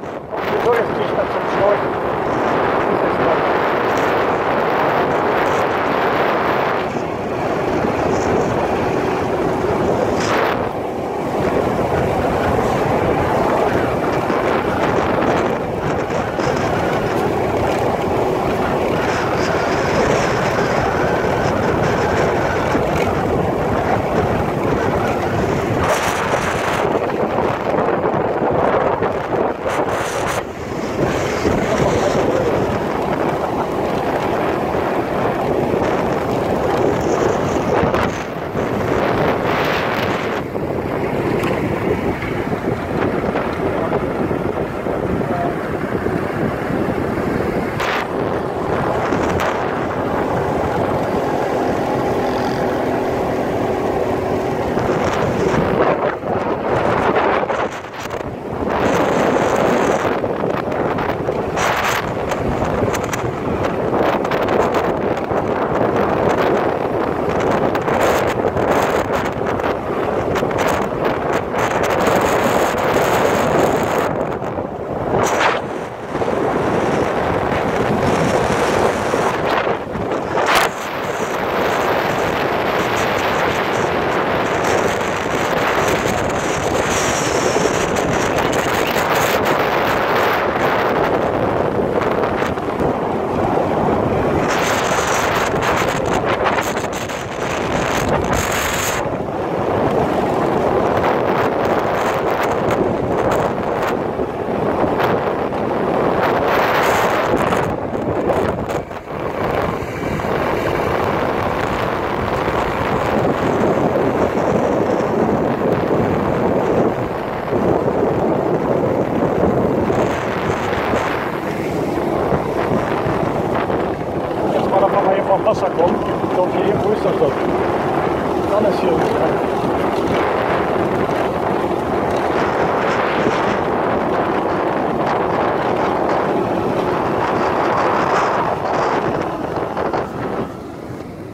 Wieso ist nicht mehr zum Schleudern? Vom Wasser kommt, kommt hier doch. Dann ist hier.